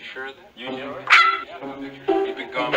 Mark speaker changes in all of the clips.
Speaker 1: You sure of that? You sure? You've been gone.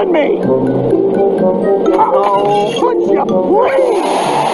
Speaker 2: Killing me! Uh-oh. Would you please?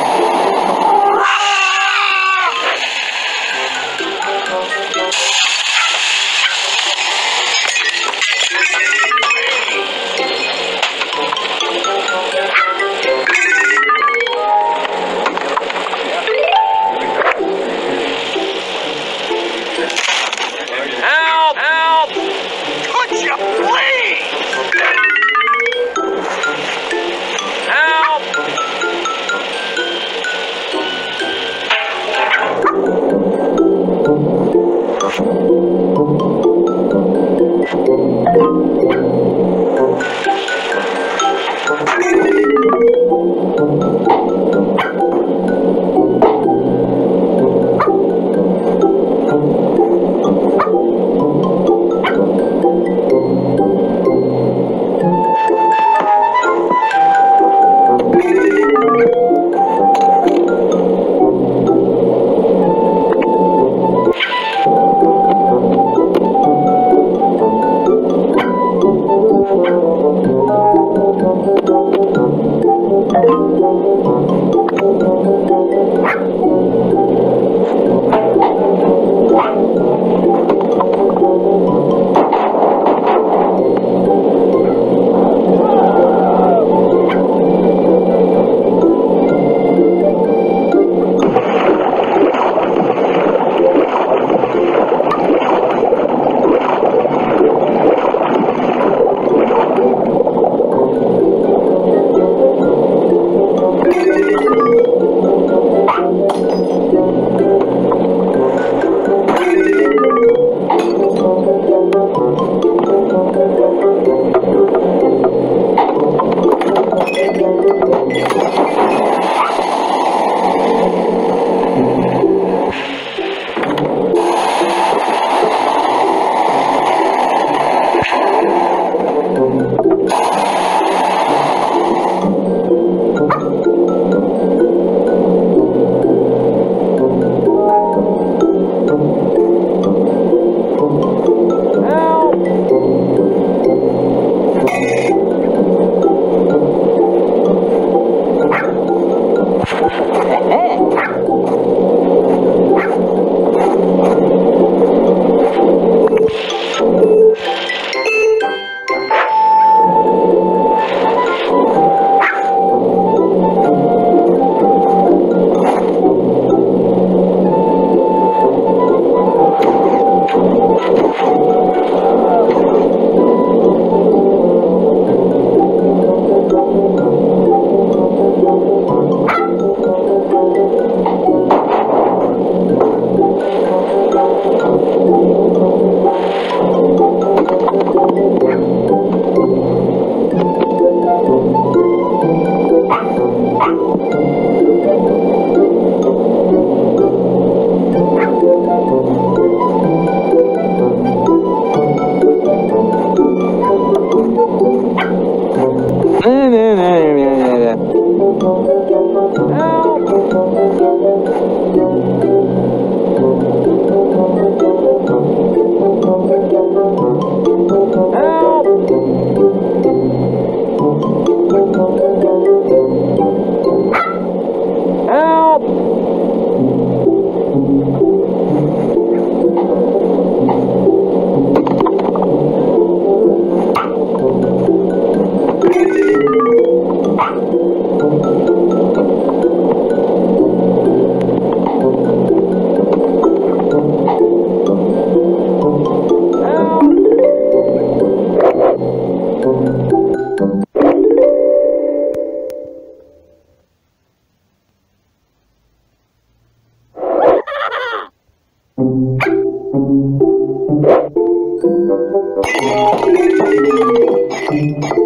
Speaker 2: people. Thank you.